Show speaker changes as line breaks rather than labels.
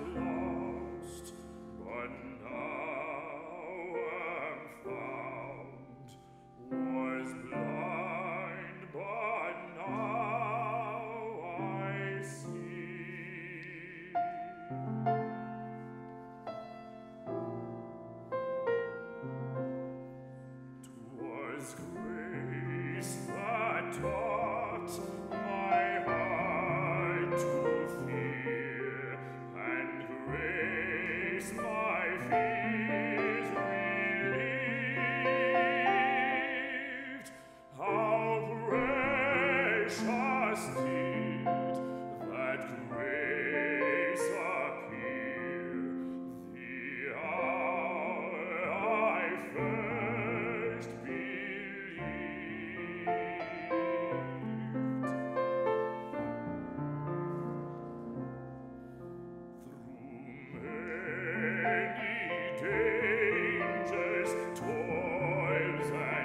Lord.